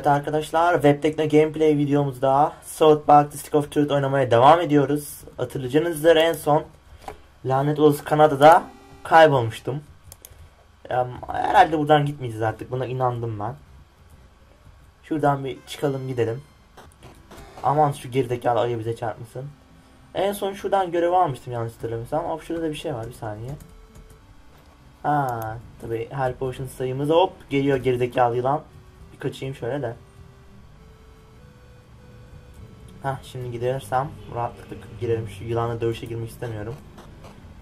Evet arkadaşlar Webtekno Gameplay videomuzda South Park The Stick of Truth oynamaya devam ediyoruz. Hatırlayacağınız üzere en son Lanet olası Kanada'da kaybolmuştum. Herhalde buradan gitmeyeceğiz artık buna inandım ben. Şuradan bir çıkalım gidelim. Aman şu geridekalı ayı bize çarpmasın. En son şuradan görev almıştım yanlış hatırlamıyorsam. Ama şurada da bir şey var bir saniye. Ha, tabi her potion sayımız hop geliyor geridekalı yılan. Kaçayım şöyle de. Ha şimdi gidersem rahatlıkla girerim. Şu yılanla dövüşe girmek istemiyorum.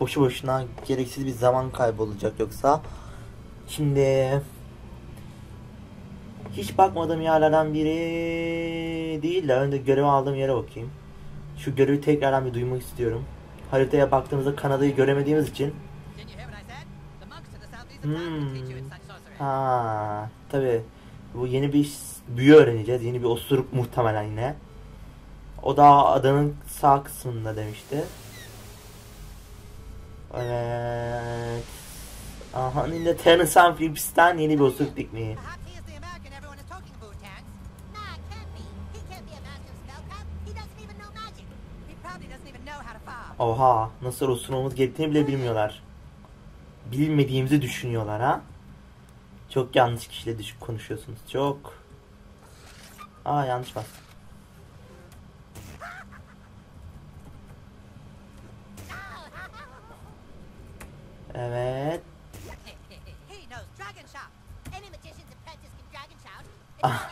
Boşu boşuna gereksiz bir zaman kaybı olacak yoksa. Şimdi hiç bakmadığım yerlerden biri değil de önce görev aldığım yere bakayım. Şu görevi tekrardan bir duymak istiyorum. Haritaya baktığımızda Kanada'yı göremediğimiz için Hmm. Ha, tabi. Bu yeni bir büyü öğreneceğiz. Yeni bir osuruk muhtemelen yine. O da adanın sağ kısmında demişti. Evet. Aha, yine and Phillips'ten yeni bir osuruk farm. Oha, nasıl osurmamız gerektiğini bile bilmiyorlar. Bilmediğimizi düşünüyorlar ha. Çok yanlış kişiyle düş konuşuyorsunuz. Çok. Aa yanlış bas. Evet. Ah.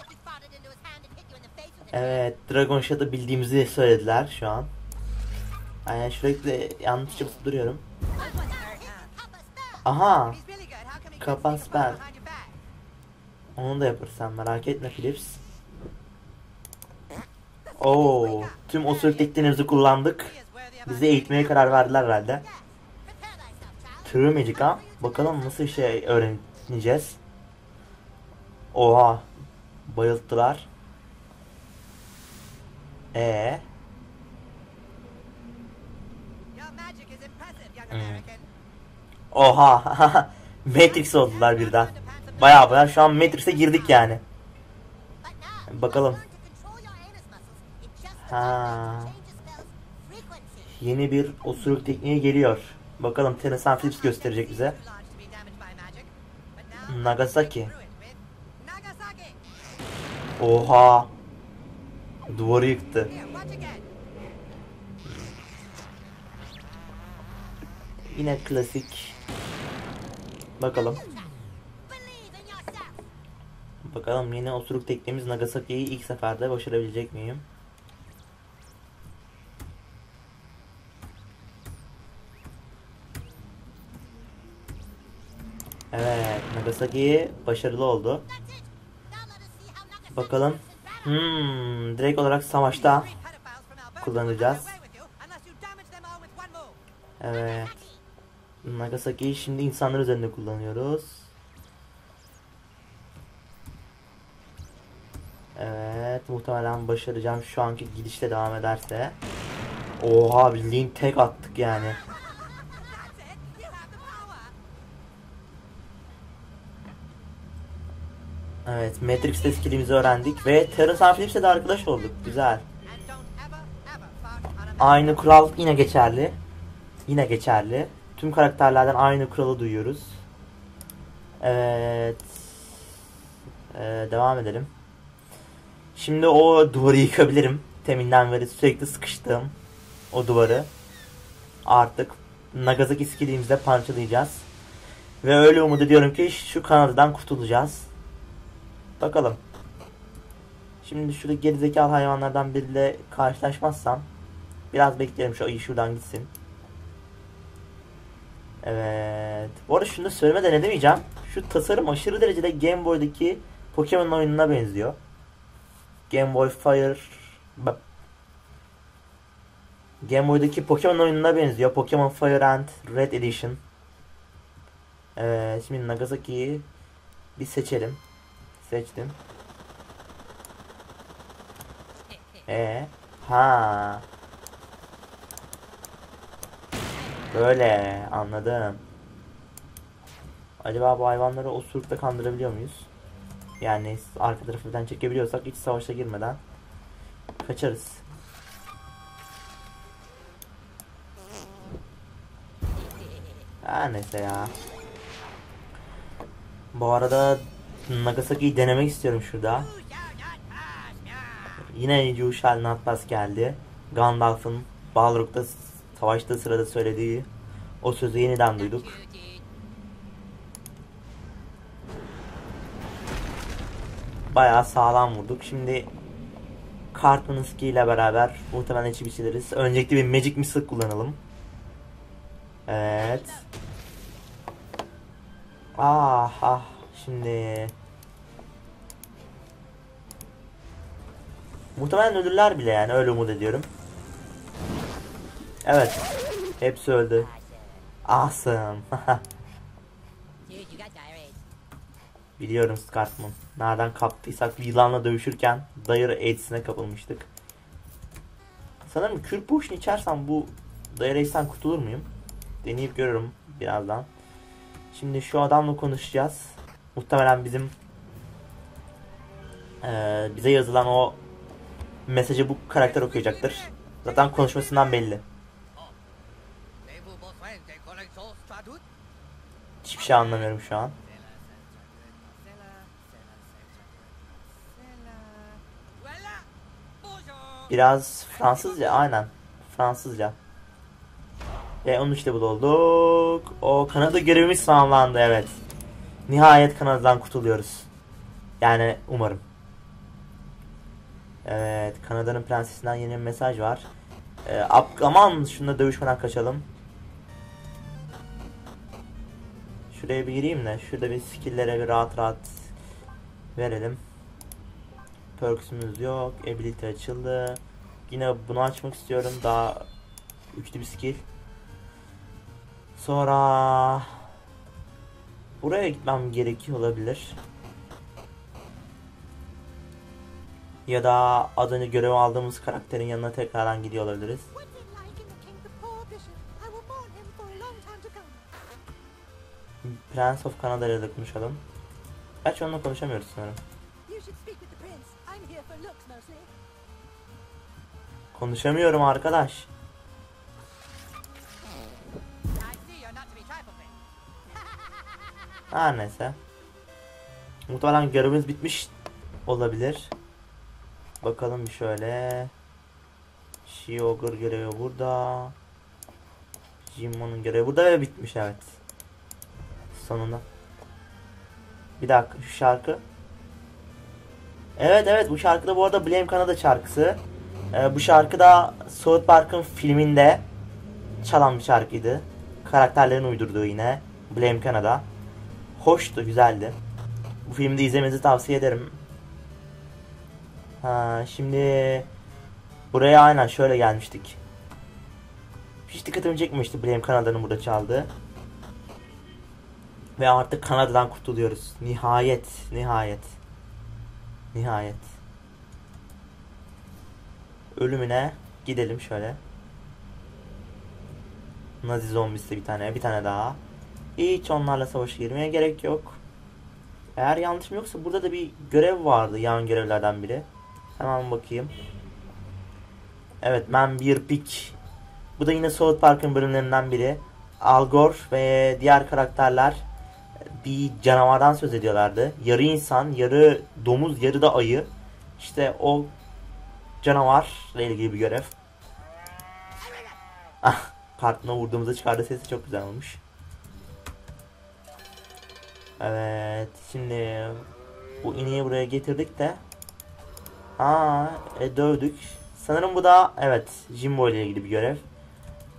Evet, Dragon Shot'ı bildiğimizi söylediler şu an. Aynen sürekli yanlışça basıp duruyorum. Aha, Kapan spell. Onu da yaparsan merak etme Philips. Oo, tüm osuruk tekniklerimizi kullandık. Bizi eğitmeye karar verdiler herhalde. True Magic ha. Bakalım nasıl şey öğreneceğiz. Oha. Bayılttılar. E young Hmm. Oha. Matrix oldular birden. Baya baya şu an Matrix'e girdik yani. Bakalım. Ha. Yeni bir osuruk tekniği geliyor. Bakalım Tennessee Phillips gösterecek bize. Nagasaki. Oha. Duvarı yıktı. Yine klasik. Bakalım. Bakalım yeni osuruk tekniğimiz Nagasaki'yi ilk seferde başarabilecek miyim? Evet, Nagasaki başarılı oldu. Bakalım. Hmm, direkt olarak savaşta. Kullanacağız. Evet. Nagasaki'yi şimdi insanlar üzerinde kullanıyoruz. Evet, muhtemelen başaracağım şu anki gidişle devam ederse. Oha bildiğin tek attık yani. Evet, Matrix'te skillimizi öğrendik ve Terence and Phillips'le de arkadaş olduk. Güzel. Aynı kural yine geçerli. Yine geçerli. Tüm karakterlerden aynı kuralı duyuyoruz. Evet. Ee, devam edelim. Şimdi o duvarı yıkabilirim. Teminden beri sürekli sıkıştığım o duvarı. Artık Nagasaki skillimizle parçalayacağız. Ve öyle umut ediyorum ki şu Kanada'dan kurtulacağız. Bakalım. Şimdi şurada gerizekalı hayvanlardan biriyle karşılaşmazsam Biraz bekleyelim şu ayı şuradan gitsin. Evet. Bu arada şunu da söylemeden edemeyeceğim. Şu tasarım aşırı derecede Game Boy'daki Pokemon oyununa benziyor. Game Boy Fire... Bak. Game Boy'daki Pokemon oyununa benziyor. Pokemon Fire and Red Edition. Evet. Şimdi Nagasaki'yi bir seçelim. Seçtim. E ha. Böyle anladım. Acaba bu hayvanları osurukta kandırabiliyor muyuz? Yani arka tarafından çekebiliyorsak hiç savaşa girmeden kaçarız. Her neyse ya. Bu arada Nagasaki'yi denemek istiyorum şurada. Yine You Shall Not Pass geldi. Gandalf'ın Balrog'da s- savaştığı sırada söylediği o sözü yeniden duyduk. Shoot it. Bayağı sağlam vurduk. Şimdi Cartman'ınski ile beraber muhtemelen içi biçiliriz. Öncelikle bir Magic Missile kullanalım. Evet. Ah ah şimdi Muhtemelen ölürler bile yani öyle umut ediyorum. Evet. Hepsi öldü. Awesome. Biliyorum Scartman. Nereden kaptıysak yılanla dövüşürken Dayır AIDS'ine kapılmıştık. Sanırım kürk potion içersem bu Dayır AIDS'ten kurtulur muyum? Deneyip görürüm birazdan. Şimdi şu adamla konuşacağız. Muhtemelen bizim eee, bize yazılan o mesajı bu karakter okuyacaktır. Zaten konuşmasından belli. Hiçbir şey anlamıyorum şu an. Biraz Fransızca aynen. Fransızca. Ve 13 level olduk. O Kanada görevimiz tamamlandı evet. Nihayet Kanada'dan kurtuluyoruz. Yani umarım. Evet Kanada'nın prensesinden yeni bir mesaj var. Ee, aman şununla dövüşmeden kaçalım. Şuraya bir gireyim de şurada bir skill'lere bir rahat rahat verelim. Perks'ümüz yok. Ability açıldı. Yine bunu açmak istiyorum. Daha üçlü bir skill. Sonra buraya gitmem gerekiyor olabilir. Ya da az önce görev aldığımız karakterin yanına tekrardan gidiyor olabiliriz. Prince of Canada ile de konuşalım. Gerçi onunla konuşamıyoruz sanırım. Trifled with. Her neyse. Muhtemelen görevimiz bitmiş olabilir. Bakalım bir şöyle. Shiogre görevi burada. Jimon'un görevi burada ve bitmiş evet. Sonunda. Bir dakika şu şarkı. Evet evet bu şarkı da bu arada Blame Canada şarkısı. Ee, bu şarkı da South Park'ın filminde çalan bir şarkıydı. Karakterlerin uydurduğu yine. Blame Canada. Hoştu, güzeldi. Bu filmde izlemenizi tavsiye ederim. Ha, şimdi buraya aynen şöyle gelmiştik. Hiç dikkatimi çekmemişti Blame Kanada'nın burada çaldığı. Ve artık Kanada'dan kurtuluyoruz. Nihayet, nihayet. Nihayet. Ölümüne gidelim şöyle. Nazi zombisi bir tane, bir tane daha. Hiç onlarla savaşa girmeye gerek yok. Eğer yanlışım yoksa burada da bir görev vardı yan görevlerden biri. Hemen bakayım. Evet Man bir Pig. Bu da yine South Park'ın bölümlerinden biri. Al Gore ve diğer karakterler bir canavardan söz ediyorlardı. Yarı insan, yarı domuz, yarı da ayı. İşte o canavarla ilgili bir görev. Ah, kartına vurduğumuzda çıkardığı sesi çok güzel olmuş. Evet, şimdi bu ineği buraya getirdik de. Aa, e, dövdük. Sanırım bu da evet Jimbo ile ilgili bir görev.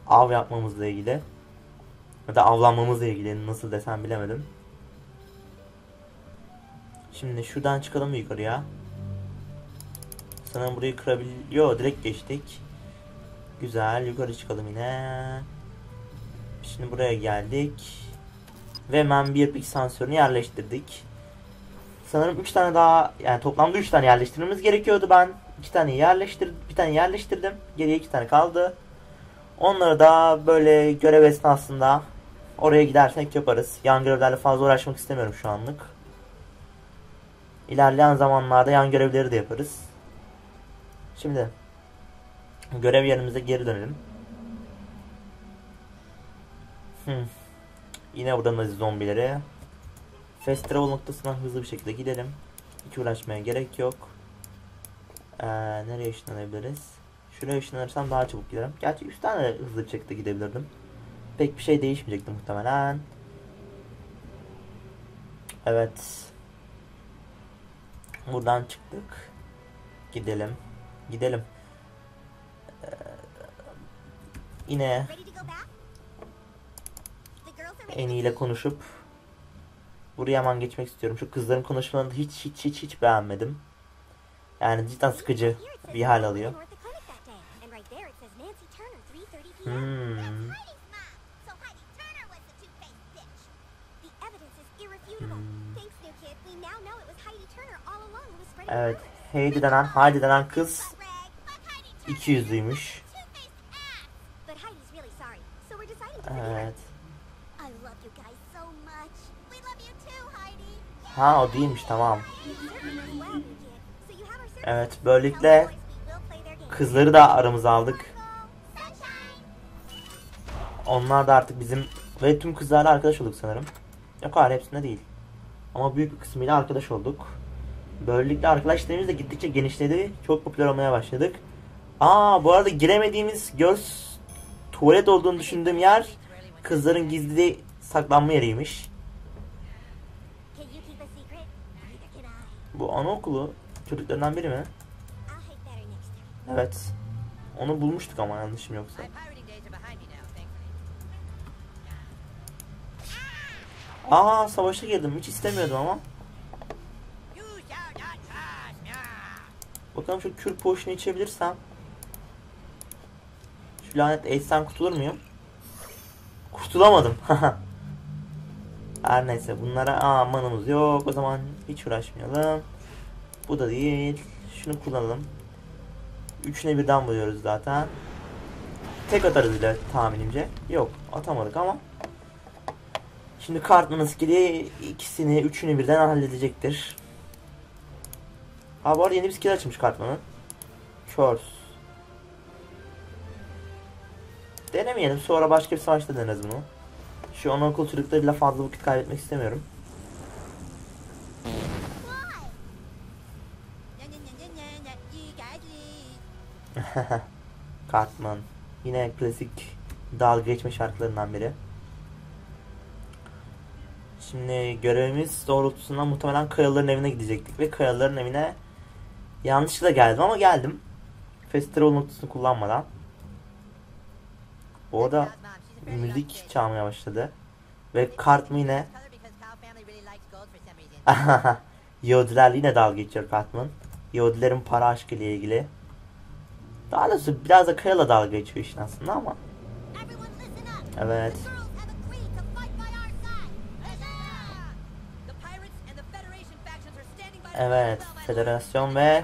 Av yapmamızla ilgili. Ya da avlanmamızla ilgili nasıl desem bilemedim. Şimdi şuradan çıkalım yukarıya. Sanırım burayı kırabiliyor. Direkt geçtik. Güzel. Yukarı çıkalım yine. Şimdi buraya geldik. Ve hemen bir pik sensörünü yerleştirdik. Sanırım 3 tane daha yani toplamda 3 tane yerleştirmemiz gerekiyordu. Ben 2 tane yerleştir bir tane yerleştirdim. Geriye 2 tane kaldı. Onları da böyle görev esnasında oraya gidersek yaparız. Yan görevlerle fazla uğraşmak istemiyorum şu anlık. İlerleyen zamanlarda yan görevleri de yaparız. Şimdi görev yerimize geri dönelim. Hmm. Yine buradan da zombileri. Festival noktasına hızlı bir şekilde gidelim. Hiç uğraşmaya gerek yok. Ee, nereye ışınlanabiliriz? Şuraya ışınlanırsam daha çabuk giderim. Gerçi 3 tane hızlı bir şekilde gidebilirdim. Pek bir şey değişmeyecekti muhtemelen. Evet. Buradan çıktık. Gidelim. Gidelim. Ee, yine en iyiyle konuşup buraya hemen geçmek istiyorum. Şu kızların konuşmalarını hiç hiç hiç hiç beğenmedim. Yani cidden sıkıcı bir hal alıyor. Turner at the clinic that day. And right there it says Nancy Turner, 3:30 p.m. Hmm. Evet. Heidi denen, Heidi denen kız Butt rag. Fuck Heidi Turner. iki yüzlüymüş. Two-faced ass. But Heidi's really sorry. So we're deciding to forgive her. Evet. Ha o değilmiş tamam. Evet, böylelikle Kızları da aramıza aldık. Onlar da artık bizim ve tüm kızlarla arkadaş olduk sanırım. Yok hayır hepsinde değil. Ama büyük bir kısmıyla arkadaş olduk. Böylelikle arkadaşlarımız da gittikçe genişledi. Çok popüler olmaya başladık. Aa bu arada giremediğimiz göz tuvalet olduğunu düşündüğüm yer kızların gizli saklanma yeriymiş. Bu anaokulu çocuklarından biri mi? Evet. Onu bulmuştuk ama yanlışım yoksa. Aa savaşa girdim. Hiç istemiyordum ama. Bakalım şu kür poşunu içebilirsem. Şu lanet Ace'den kurtulur muyum? Kurtulamadım. Her neyse bunlara aa manımız yok. O zaman hiç uğraşmayalım. Bu da değil. Şunu kullanalım. Üçüne birden buluyoruz zaten. Tek atarız bile tahminimce. Yok atamadık ama. Şimdi Cartman'ın skill'i ikisini, üçünü birden halledecektir. Ha bu arada yeni bir skill açmış Cartman'ın. Curse. Denemeyelim. Sonra başka bir savaşta deneriz bunu. Şu anaokul çocuklarıyla fazla vakit kaybetmek istemiyorum. Cartman. Yine klasik dalga geçme şarkılarından biri. Şimdi görevimiz doğrultusunda muhtemelen Kayalıların evine gidecektik ve Kayalıların evine yanlışlıkla geldim ama geldim. Festival noktasını kullanmadan. Bu arada müzik çalmaya başladı. Ve Cartman yine Yahudilerle yine dalga geçiyor Cartman. Yahudilerin para aşkı ile ilgili. Daha doğrusu biraz da Kaya'la dalga geçiyor işin aslında ama. Evet. Evet, federasyon ve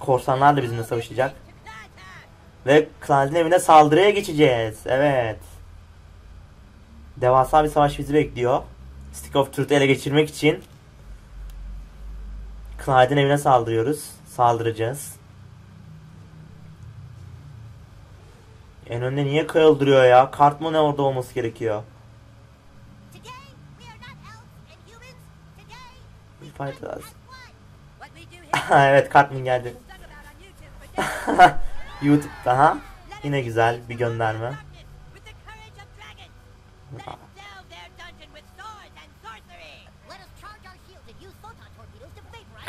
korsanlar da bizimle savaşacak. Ve Klan'ın evine saldırıya geçeceğiz. Evet. Devasa bir savaş bizi bekliyor. Stick of Truth'u ele geçirmek için Clyde'in evine saldırıyoruz. Saldıracağız. En önde niye Kyle ya? Cartman ne orada olması gerekiyor? Bir fight lazım. evet Cartman geldi. YouTube'da ha? Yine güzel bir gönderme.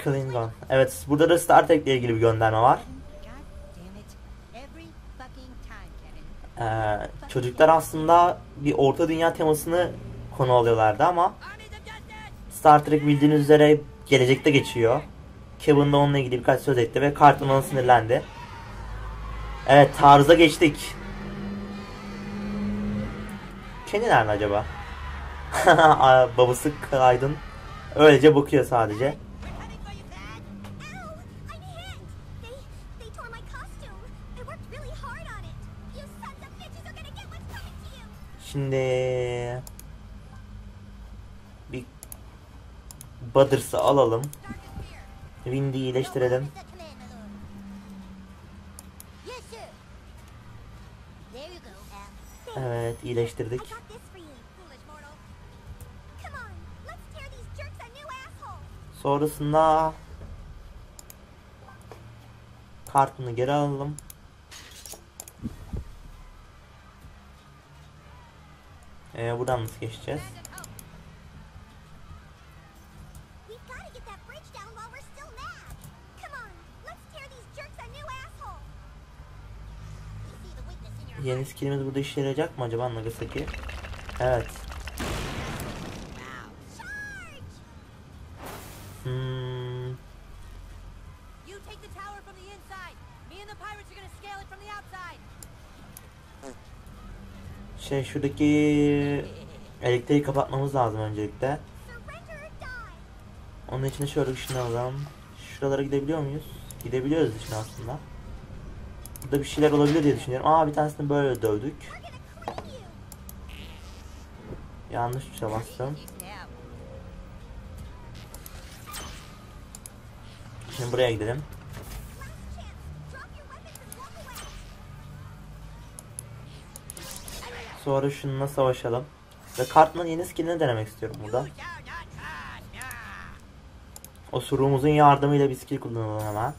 Klingon. Evet burada da Star Trek ile ilgili bir gönderme var. Ee, çocuklar aslında bir orta dünya temasını konu alıyorlardı ama Star Trek bildiğiniz üzere gelecekte geçiyor. Kevin de onunla ilgili birkaç söz etti ve Cartman sinirlendi. Evet taarruza geçtik. Kenny nerede acaba? Babası Clyde'ın öylece bakıyor sadece. Şimdi bir Butters'ı alalım. Windy'yi iyileştirelim. New asshole. Sonrasında kartını geri alalım. Ee, buradan nasıl geçeceğiz? Yeni skillimiz burada işe yarayacak mı acaba Nagasaki? Evet. Hmm, şey şuradaki elektriği kapatmamız lazım öncelikle. Onun için de şöyle düşünelim. Şuralara gidebiliyor muyuz? Gidebiliyoruz için aslında. Burada bir şeyler olabilir diye düşünüyorum. Aa bir tanesini böyle dövdük. Yanlış tuşa bastım. Şimdi buraya gidelim. Sonra şununla savaşalım. Ve Cartman'ın yeni skillini denemek istiyorum burada. Yeah. Osuruğumuzun yardımıyla bir skill kullanalım hemen.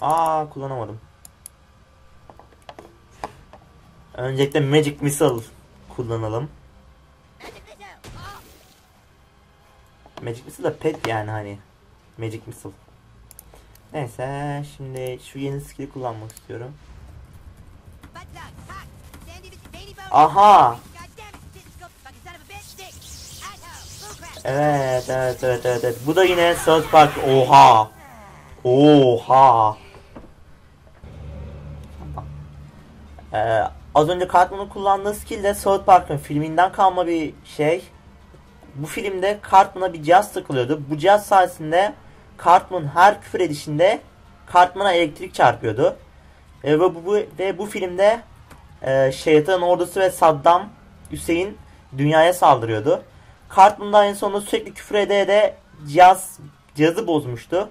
Aa kullanamadım. Öncelikle Magic Missile kullanalım. Magic missile. De pet yani hani. Magic Missile. Neyse şimdi şu yeni skill'i kullanmak istiyorum. Aha! Evet evet evet evet. evet. Bu da yine South Park. Oha! Oha! Ee, az önce Cartman'ın kullandığı skill de South Park'ın filminden kalma bir şey. Bu filmde Cartman'a bir cihaz takılıyordu. Bu cihaz sayesinde Cartman her küfür edişinde Cartman'a elektrik çarpıyordu. Ee, ve bu, bu ve bu filmde e, şeytan ordusu ve Saddam Hüseyin dünyaya saldırıyordu. Cartman da en sonunda sürekli küfür ede ede cihaz cihazı bozmuştu.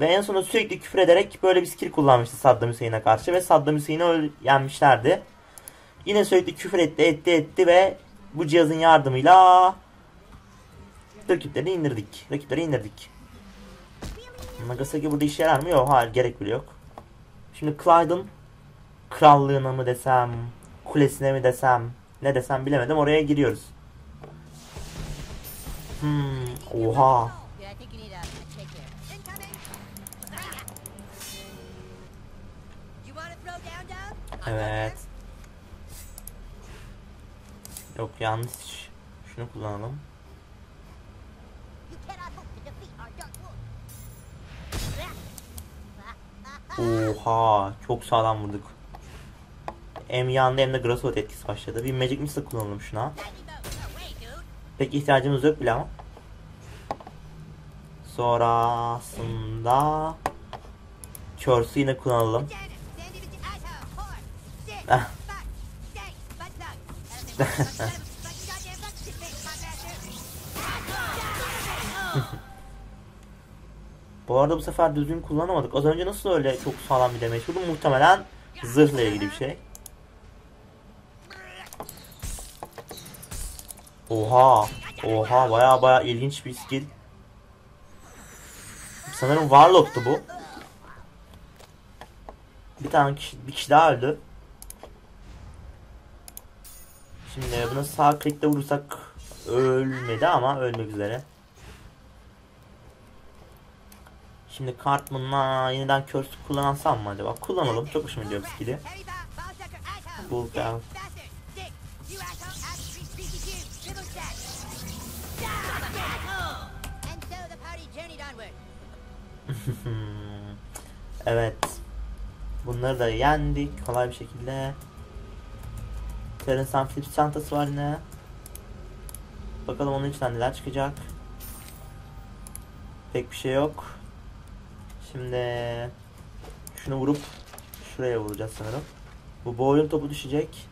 Ve en sonunda sürekli küfür ederek böyle bir skill kullanmıştı Saddam Hüseyin'e karşı ve Saddam Hüseyin'i yenmişlerdi. Yine sürekli küfür etti etti etti ve bu cihazın yardımıyla rakipleri indirdik. Rakipleri indirdik. Nagasaki burada işe yarar mı? Yok hayır gerek bile yok. Şimdi Clyde'ın krallığına mı desem, kulesine mi desem, ne desem bilemedim. Oraya giriyoruz. Hmm, oha. Yeah, I think you need a, a check here. Incoming. You want to throw down, dog? Evet. Yok yanlış. Şunu kullanalım. Oha çok sağlam vurduk. Hem yandı hem de Grassroot etkisi başladı. Bir Magic Missile kullanalım şuna. Pek ihtiyacımız yok bile ama. Sonrasında Curse'ü yine kullanalım. Bu arada bu sefer düzgün kullanamadık. Az önce nasıl öyle çok sağlam bir damage vurdu? Muhtemelen zırhla ilgili bir şey. Oha. Oha baya baya ilginç bir skill. Sanırım Warlock'tu bu. Bir tane kişi, bir kişi daha öldü. Şimdi buna sağ klikle vurursak ölmedi ama ölmek üzere. Şimdi Cartman'la yeniden curse kullansam mı acaba? Kullanalım. Çok hoşuma gidiyor skill'i. Onward. evet. Bunları da yendik kolay bir şekilde. Terence and Phillips çantası var yine. Bakalım onun içinden neler çıkacak. Pek bir şey yok. Şimdi şunu vurup şuraya vuracağız sanırım. Bu boyun topu düşecek.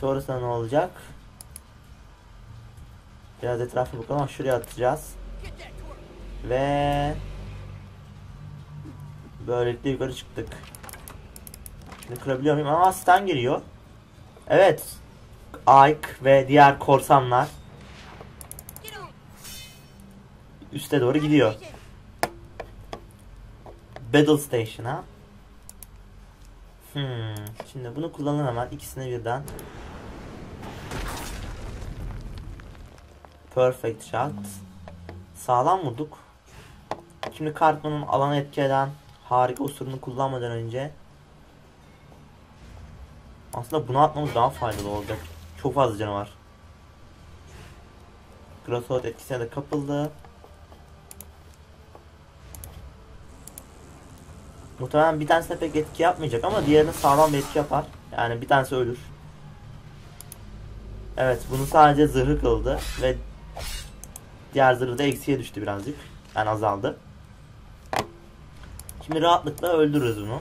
Sonrasında ne olacak? Biraz etrafa bakalım ama şuraya atacağız. Ve böylelikle yukarı çıktık. Şimdi kırabiliyor muyum? Ama Stan geliyor. Evet. Ike ve diğer korsanlar üste doğru gidiyor. Battle Station'a. Hmm. Şimdi bunu kullanalım hemen ikisini birden. Perfect shot. Sağlam vurduk. Şimdi Cartman'ın alanı etki eden harika usulünü kullanmadan önce aslında bunu atmamız daha faydalı olacak. Çok fazla canı var. Grasshold etkisine de kapıldı. Muhtemelen bir tanesine pek etki yapmayacak ama diğerine sağlam bir etki yapar. Yani bir tanesi ölür. Evet bunu sadece zırhı kıldı ve diğer zırhı da eksiye düştü birazcık. Yani azaldı. Şimdi rahatlıkla öldürürüz bunu.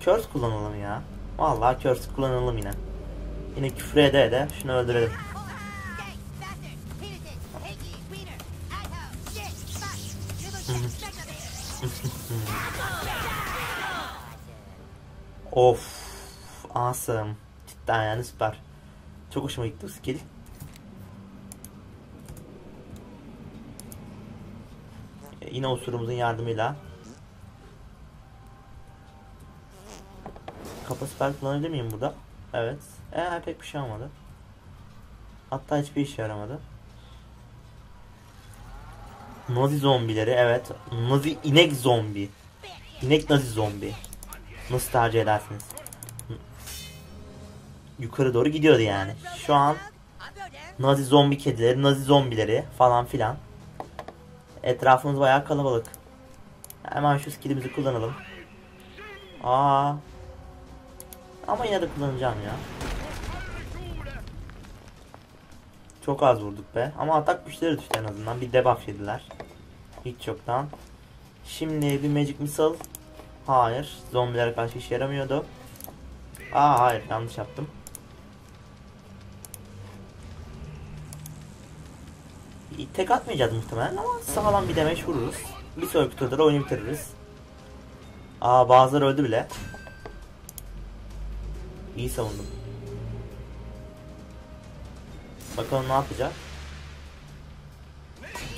Curse kullanalım ya. Vallahi curse kullanalım yine. Yine küfür ede ede şunu öldürelim. Of. Awesome. Cidden yani süper. Çok hoşuma gitti bu skill. Yine osurumuzun yardımıyla. Kapa süper kullanabilir miyim burada? Evet. Ee, pek bir şey olmadı. Hatta hiçbir işe yaramadı. Nazi zombileri evet. Nazi inek zombi. İnek nazi zombi. Nasıl tercih edersiniz? Yukarı doğru gidiyordu yani. Şu an Nazi zombi kedileri, Nazi zombileri falan filan. Etrafımız bayağı kalabalık. Hemen şu skillimizi kullanalım. Aa. Ama yine de kullanacağım ya. Çok az vurduk be. Ama atak güçleri düştü en azından. Bir debuff yediler. Hiç yoktan. Şimdi bir Magic Missile. Hayır. Zombilere karşı işe yaramıyordu. Aa hayır yanlış yaptım. Tek atmayacağız muhtemelen ama sağlam bir demeç vururuz. Bir sonraki turda da oyunu bitiririz. Aa bazıları öldü bile. İyi savundum. Bakalım ne yapacak.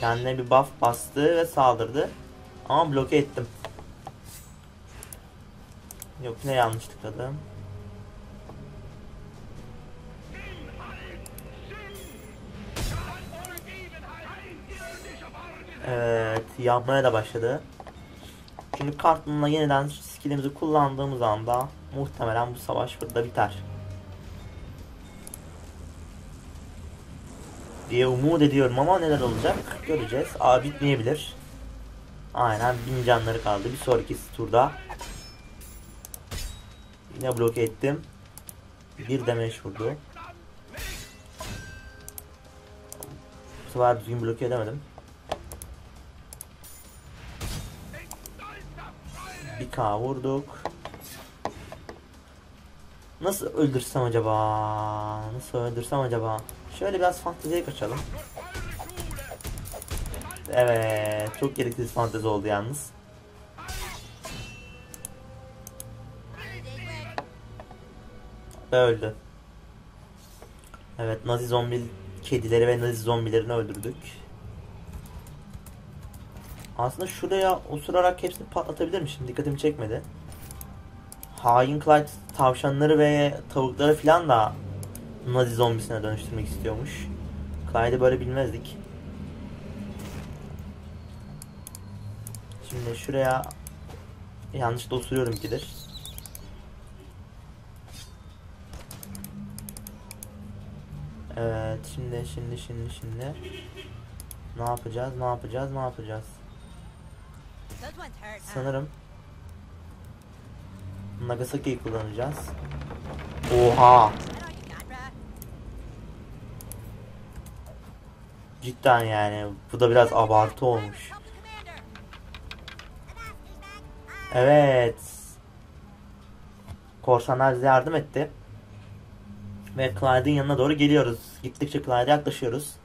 Kendine bir buff bastı ve saldırdı. Ama bloke ettim. Yok ne yanlış tıkladım. Evet yanmaya da başladı. Şimdi Cartman'la yeniden skillimizi kullandığımız anda muhtemelen bu savaş burada biter. Diye umut ediyorum ama neler olacak göreceğiz. Aa bitmeyebilir. Aynen bin canları kaldı. Bir sonraki turda yine bloke ettim. Bir damage vurdu. Bu sefer düzgün bloke edemedim. Bir K vurduk. Nasıl öldürsem acaba? Nasıl öldürsem acaba? Şöyle biraz fanteziye kaçalım. Evet, çok gereksiz fantezi oldu yalnız. Öldü. Evet, Nazi zombi kedileri ve Nazi zombilerini öldürdük. Aslında şuraya osurarak hepsini patlatabilirmişim. Dikkatimi çekmedi. Hain Clyde tavşanları ve tavukları filan da Nazi zombisine dönüştürmek istiyormuş. Clyde'i böyle bilmezdik. Şimdi şuraya yanlışlıkla osuruyorum gider. Evet şimdi şimdi şimdi şimdi ne yapacağız ne yapacağız ne yapacağız sanırım Nagasaki'yi kullanacağız Oha cidden yani bu da biraz abartı olmuş. Evet korsanlar bize yardım etti Ve Clyde'in yanına doğru geliyoruz. Gittikçe Clyde'e yaklaşıyoruz.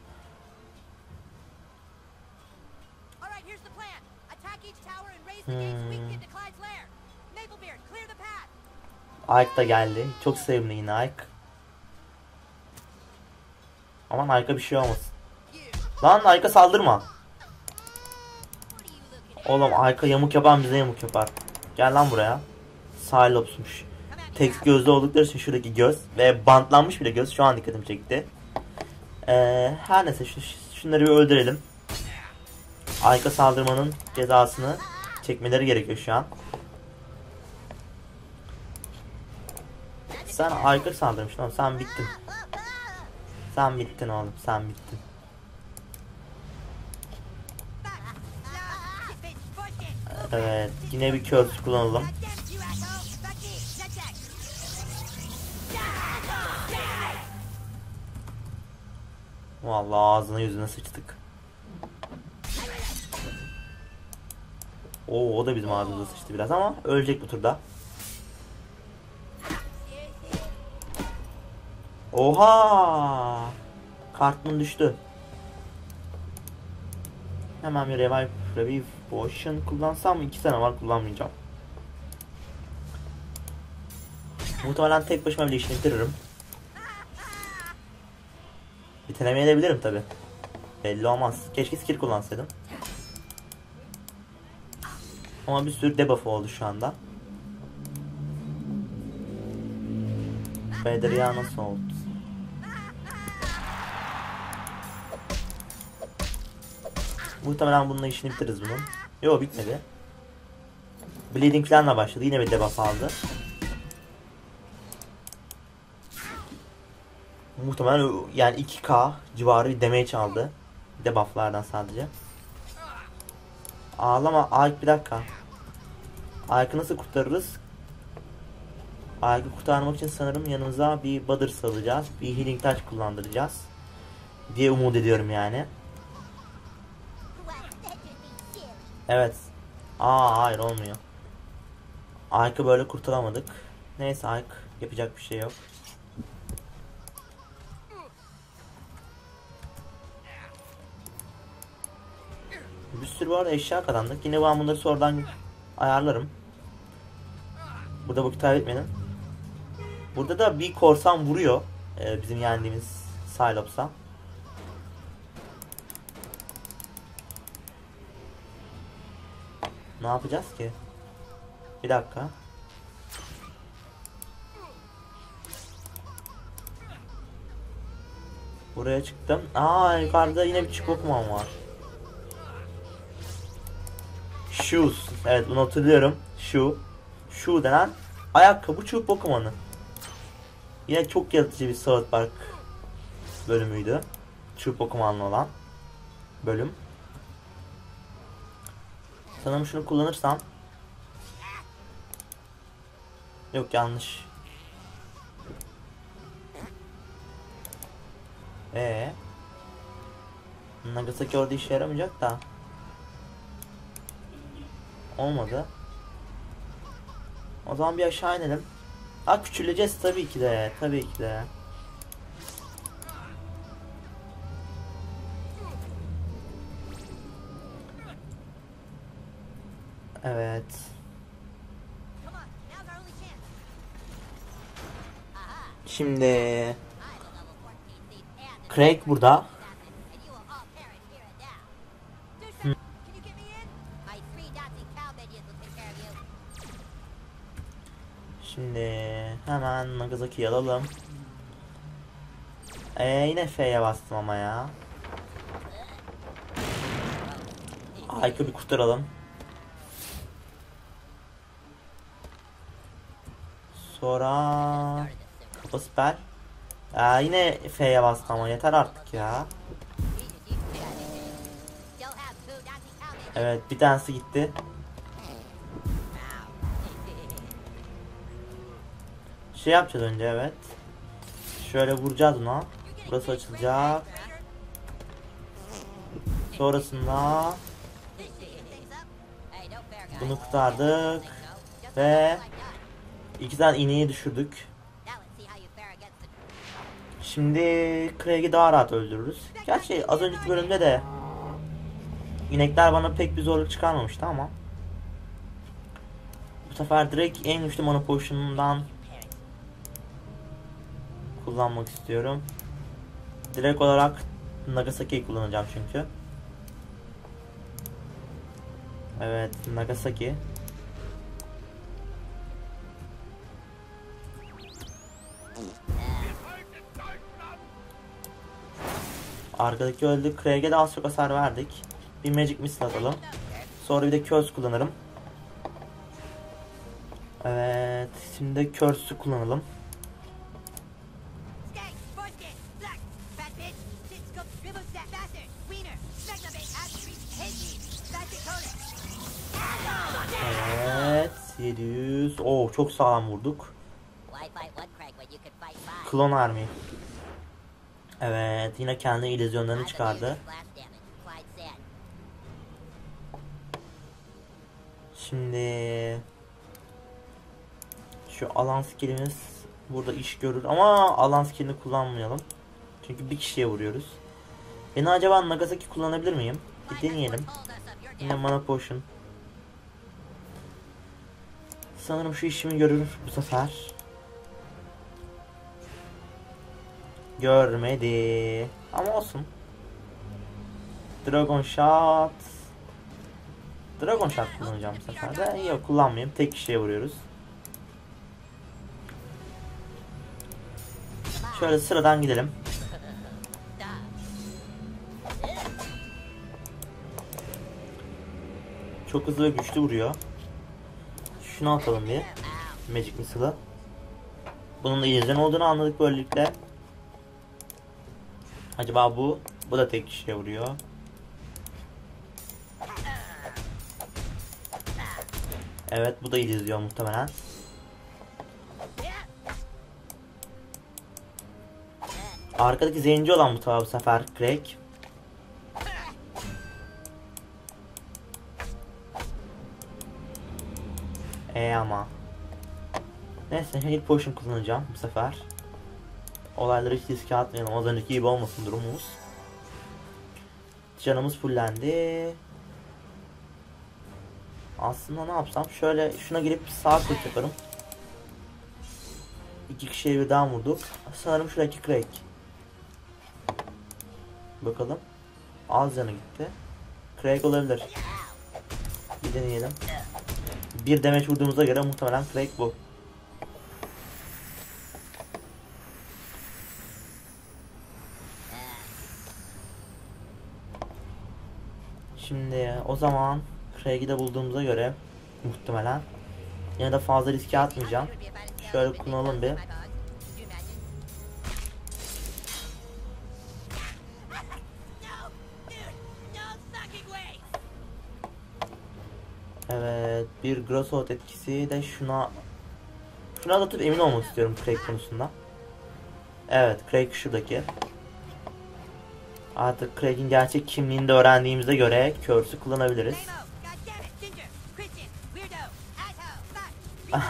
Path. Ike da geldi. Çok sevimli yine Ike. Aman Ike'a bir şey olmasın. Lan Ike'a saldırma. Oğlum Ike'a yamuk yapan bize yamuk yapar. Gel lan buraya. Cylops'muş. Tek gözlü oldukları için şuradaki göz ve bantlanmış bile göz şu an dikkatimi çekti. Ee, her neyse şu, şunları bir öldürelim. Ike'a saldırmanın cezasını çekmeleri gerekiyor şu an. Sen Ike'a saldırmışsın oğlum sen bittin. Sen bittin oğlum sen bittin. Evet yine bir curse kullanalım. Vallahi ağzına yüzüne sıçtık. Oo o da bizim ağzımıza sıçtı biraz ama ölecek bu turda. Oha! Kartın düştü. Hemen bir revive, revive potion kullansam iki tane var kullanmayacağım. Muhtemelen tek başıma bile işini bitiririm. Bitiremeyebilirim tabi. Belli olmaz. Keşke skill kullansaydım. Ama bir sürü debuff oldu şu anda. Vader ya nasıl oldu? Muhtemelen bununla işini bitiririz bunun. Yo bitmedi. Bleeding falanla başladı. Yine bir debuff aldı. Muhtemelen yani 2k civarı bir damage aldı. Debufflardan sadece. Ağlama. Ayk bir dakika. Ayk'ı nasıl kurtarırız? Ayk'ı kurtarmak için sanırım yanımıza bir Butter salacağız. Bir Healing Touch kullandıracağız. Diye umut ediyorum yani. Evet. Aa hayır olmuyor. Ayk'ı böyle kurtaramadık. Neyse Ayk yapacak bir şey yok. Bir sürü bu arada eşya kazandık. Yine ben bunları sonradan ayarlarım. Burada vakit kaybetmeyelim. Burada da bir korsan vuruyor. Ee, bizim yendiğimiz Cylops'a. Ne yapacağız ki? Bir dakika. Buraya çıktım. Aa yukarıda yine bir Pokemon var. Shoes. Evet bunu hatırlıyorum. Shoe. Shoe denen ayakkabı çift Pokemon'u. Yine çok yaratıcı bir South Park bölümüydü. Çift Pokemon'lu olan bölüm. Sanırım şunu kullanırsam Yok yanlış. Ee. Nagasaki orada işe yaramayacak da. Olmadı. O zaman bir aşağı inelim. Ha küçüleceğiz tabii ki de. Tabii ki de. Evet. Şimdi I'm a level 14 thief and a Craig burada. Nagasaki'yi alalım. Ee, yine F'ye bastım ama ya. Aykı bir kurtaralım. Sonra Kafa spell. Ee, yine F'ye bastım ama yeter artık ya. Evet bir tanesi gitti. Şey yapacağız önce evet. Şöyle vuracağız ona. Burası açılacak. Sonrasında bunu kurtardık. Ve iki tane ineği düşürdük. Şimdi Craig'i daha rahat öldürürüz. Gerçi az önceki bölümde de inekler bana pek bir zorluk çıkarmamıştı ama bu sefer direkt en güçlü mana potion'undan kullanmak istiyorum. Direkt olarak Nagasaki'yi kullanacağım çünkü. Evet, Nagasaki. Arkadaki öldü. Craig'e az çok hasar verdik. Bir Magic Missile atalım. Sonra bir de Curse kullanırım. Evet. Şimdi de Curse'ü kullanalım. Çok sağlam vurduk. Klon Army. Evet. Yine kendi illüzyonlarını çıkardı. Şimdi şu alan skillimiz burada iş görür ama alan skillini kullanmayalım. Çünkü bir kişiye vuruyoruz. Beni acaba Nagasaki kullanabilir miyim? Bir deneyelim. Yine mana potion. Sanırım şu işimi görür bu sefer. Görmedi. Ama olsun. Dragon Shot. Dragon Shot kullanacağım bu sefer de. Yok kullanmayayım. Tek kişiye vuruyoruz. Şöyle sıradan gidelim. Çok hızlı ve güçlü vuruyor. Şunu atalım bir. Magic Missile'ı. Bunun da illüzyon olduğunu anladık böylelikle. Acaba bu? Bu da tek kişiye vuruyor. Evet bu da illüzyon muhtemelen. Arkadaki zenci olan bu tabi bu sefer Craig. Ama. Neyse heal potion kullanacağım bu sefer. Olayları hiç riske atmayalım. Az önceki gibi olmasın durumumuz. Canımız fullendi. Aslında ne yapsam? Şöyle şuna girip sağ klik yaparım. İki kişiye birden vurduk. Sanırım şuradaki Craig. Bakalım. Az canı gitti. Craig olabilir. Bir deneyelim. Bir demeç vurduğumuza göre muhtemelen Craig bu. Şimdi o zaman Craig'i de bulduğumuza göre muhtemelen yine de fazla riske atmayacağım. Şöyle kullanalım bir. Bir Grossout etkisi de şuna şuna tutup emin olmak istiyorum Craig konusunda. Evet Craig şuradaki. Artık Craig'in gerçek kimliğini de öğrendiğimize göre Curse'ü kullanabiliriz.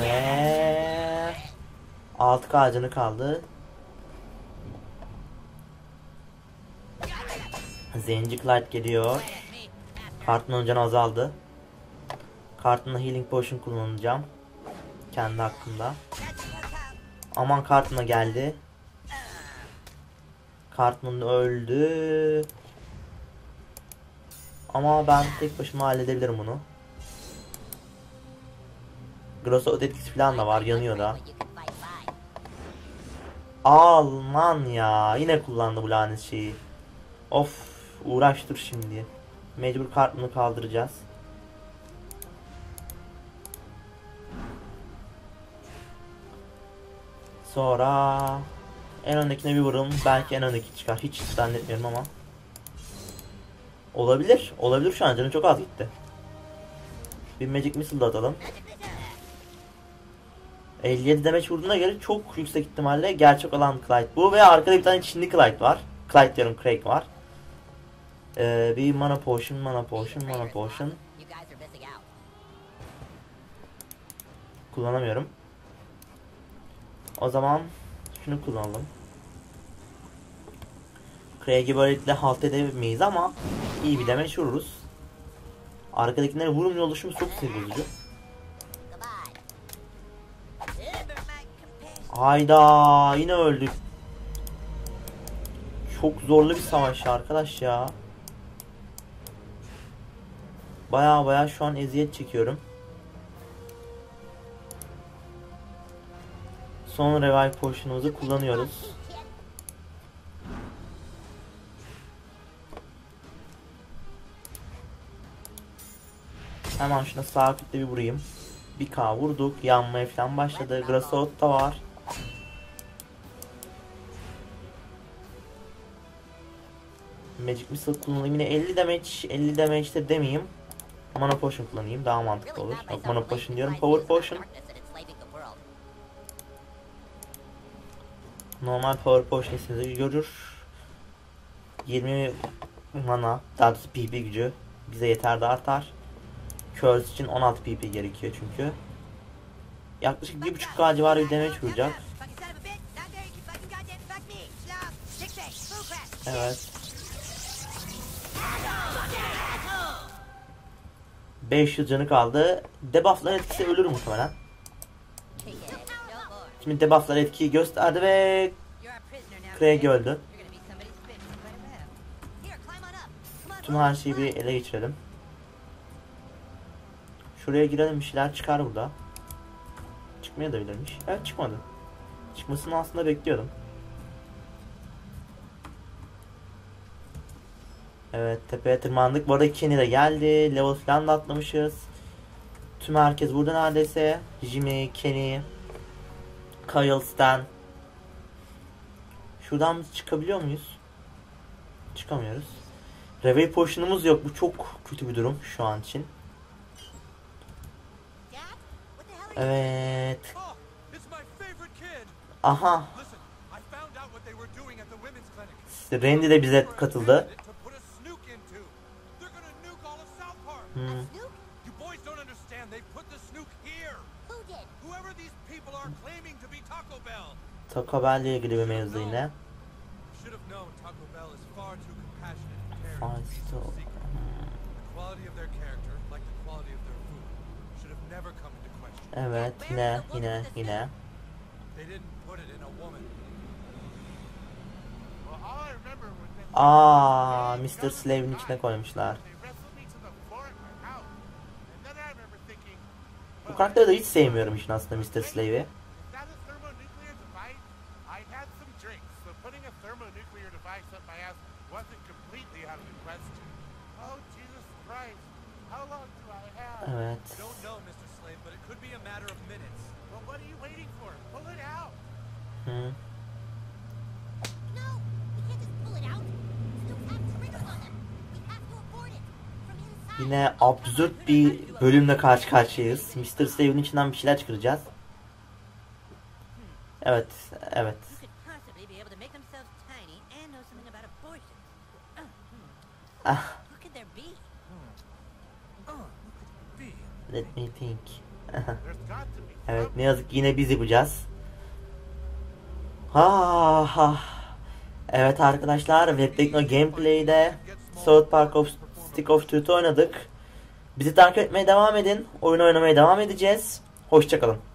Ve 6 ağacını kaldı. Zenci Clyde geliyor. Kartın canı azaldı. Kartına healing potion kullanacağım. Kendi hakkımda. Aman kartına geldi. Kartman öldü. Ama ben tek başıma halledebilirim bunu. Grosso etkisi falan da var yanıyor da. Alman ya yine kullandı bu lanet şeyi. Of uğraştır şimdi. Mecbur kartını kaldıracağız. Sonra en öndekine bir vururum. Belki en öndeki çıkar. Hiç zannetmiyorum ama. Olabilir. Olabilir şu an canı çok az gitti. Bir Magic Missile da atalım. 57 demeç vurduğuna göre çok yüksek ihtimalle gerçek olan Clyde bu. Ve arkada bir tane Çinli Clyde var. Clyde diyorum Craig var. Ee, bir mana potion, mana potion, mana potion. kullanamıyorum. O zaman şunu kullanalım. Craig'i böylelikle halt edemeyiz ama iyi bir demeç vururuz. Arkadakileri vurmuyor oluşumuz çok sinir bozucu. Hayda yine öldük. Çok zorlu bir savaş arkadaş ya. Baya baya şu an eziyet çekiyorum. Son revive potion'umuzu kullanıyoruz. Hemen şuna sağ klikle bir vurayım. Bir K vurduk. Yanmaya falan başladı. Grassot da var. Magic Missile kullanayım. Yine 50 damage. 50 damage de demeyeyim. Mana Potion kullanayım. Daha mantıklı olur. Yok Mana Potion diyorum. Power Potion. Normal Power Potion sizi görür. 20 mana. Daha doğrusu PP gücü. Bize yeter de artar. Curse için 16 PP gerekiyor çünkü. Yaklaşık 1.5k civarı bir damage vuracak. Fucking 500 canı kaldı. Debuff'ların etkisi ölür muhtemelen. Şimdi debuff'lar etkiyi gösterdi ve. Craig öldü. Tüm her şeyi bir ele geçirelim. Şuraya girelim bir şeyler çıkar burada. Çıkmaya da bilirmiş. Evet çıkmadı. Çıkmasını aslında bekliyordum. Evet tepeye tırmandık. Bu arada Kenny de geldi. Level falan da atlamışız. Tüm herkes burada neredeyse. Jimmy, Kenny, Kyle, Stan. Şuradan çıkabiliyor muyuz? Çıkamıyoruz. Reveil Potion'umuz yok. Bu çok kötü bir durum şu an için. Evet. Aha. Randy de bize katıldı. Hmm. You boys don't understand. They put the snook here. Who did? Whoever these people are claiming to be Taco Bell. Taco Bell ile ilgili bir mevzu yine. Should have known Taco Bell is far too compassionate and caring. To secret. The quality of their character, like the quality of their food, should have never come into question. Evet yine yine yine. They didn't put it in a woman. Well, all I remember was that Aa, Mr. Slave'in içine koymuşlar. Bu karakteri de hiç sevmiyorum işin aslında Mr. Slave'i. is that Yine absürt bir bölümle karşı karşıyayız. Mr. Slave'in içinden bir şeyler çıkaracağız. Evet, evet. Ah, let me think. Evet ne yazık ki yine biz yapacağız. Ha ha. Evet arkadaşlar Webtekno Gameplay'de South Park of Stick of Truth oynadık. Bizi takip etmeye devam edin. Oyun oynamaya devam edeceğiz. Hoşçakalın.